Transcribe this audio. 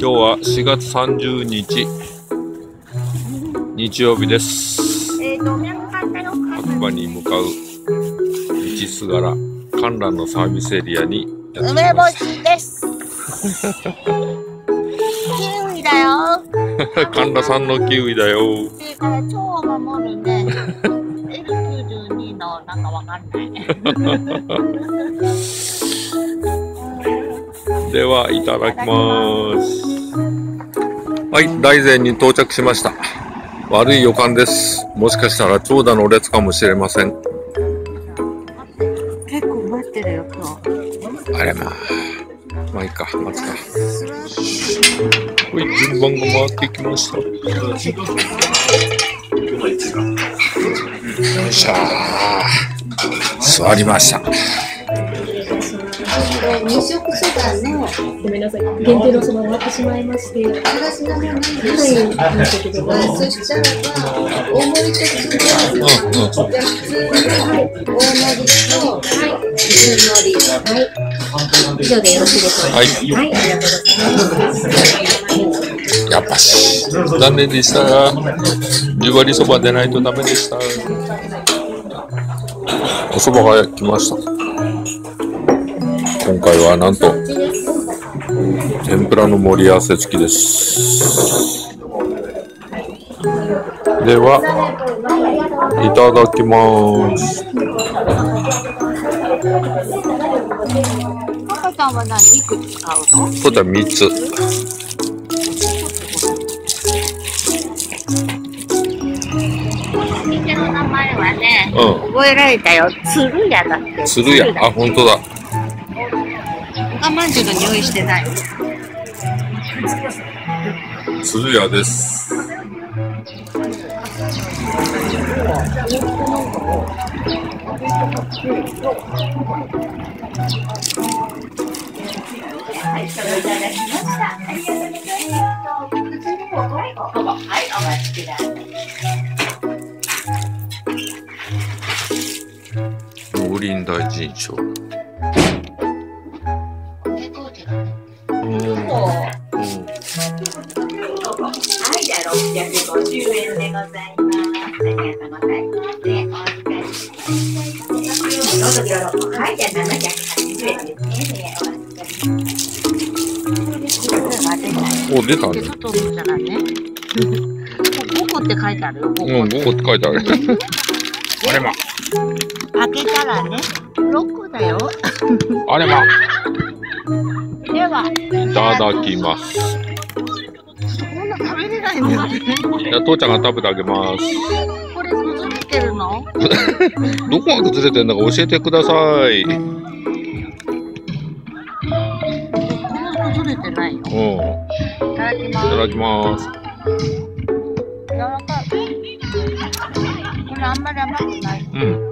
今日は4月30日日曜日です。白馬に向かう道すがら観覧のサービスエリアにやってき梅干まししです。キウイだよ。た 神田さんのキウイだよっていうから超を守るね。L92 のなんかわかんない。ではいただきますはい大善に到着しました。悪い予感です。もしかしたら長蛇の列かもしれません。結構待ってるよ、今日。あれまあまあいいか待つか。はい順番が回ってきました。よいしょ座りました二色そばのごめんなさい。限定のそば終わってしまいまして。は東の方なんですい。申し訳ござい。ません。そしたらば大盛りと普通の普通の大盛りと普通盛りはい。以上でよろしい。でしょうか。はい。はい、ありがとうござい。ます。やっぱし残念でした10割そばでない。とダメでしたおそばが来ました今回はなんと天ぷらの盛り合わせ付きです。ではいただきます。赤ちゃんは何いくつ買うの？これは3つ。店の名前はね、う覚えられたよ。鶴屋だって。ん鶴屋。あ本当だ我慢中の匂いしてない。鶴屋ですはい、いただきました。ありがとうございます。普通にもこれここ。はい、お待ちください。農林大臣賞はい、じゃあ650円でございます。ありがとうございます。で、お預かりします。どうぞどうぞ。はい、じゃあ780円です。ね。で、お預かりします。これは出ない。お出たねちょっと見たらね。5個って書いてあるよ。5うん、5個って書いてある。あれま、開けたらね、6個だよ。あれま、では、いただきます。じゃあ、父ちゃんが食べてあげます。これ崩れてるのどこが崩れてんだか教えてください。うん。こ崩れてないよ。いただきます。ただきます。柔らかい。これあんまり甘くない。うん。